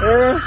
嗯。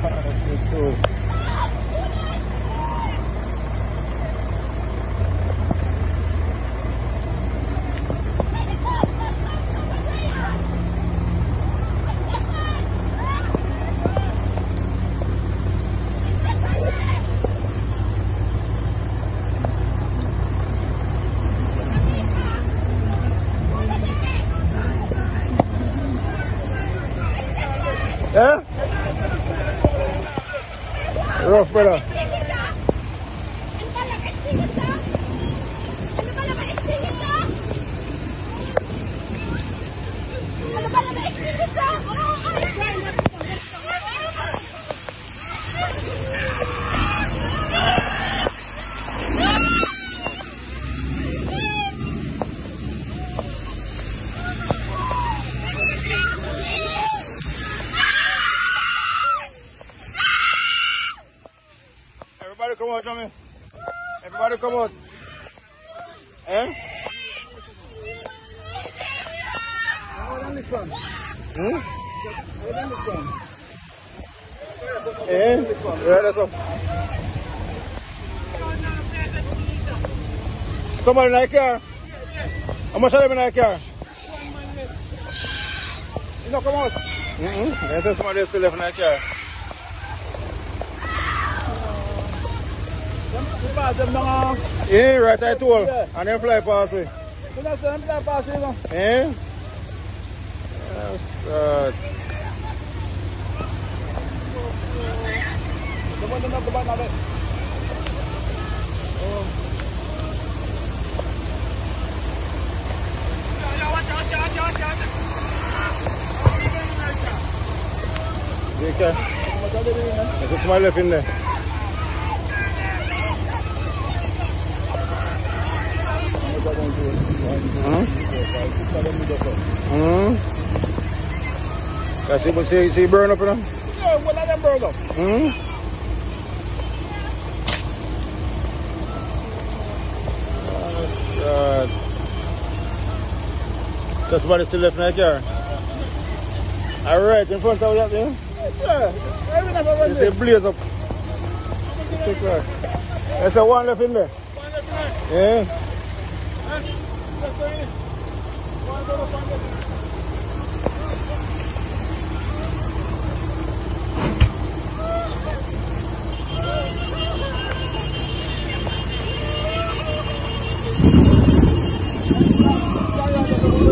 哈哈，太酷。¿Eh? No, espera. Come out, Tommy. Everybody come out. Eh? Hmm? Eh? Somebody in that? How much are them in that? You know, come out. Mm-hmm. They said somebody still left. past them now. Yeah, right, I told. Yeah. And then fly past me. You. Eh? Yes, to. Kasi mo see, si burn up na? Yeah, wala nang burger. Hmm? Oh, God. Just somebody still left in that car. All right, in front of you, yeah? Yeah, every time I run It's there. a blaze up. Sick right. There's a one left in there. Yeah. Hmm? One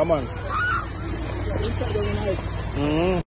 Aquaman. Mm.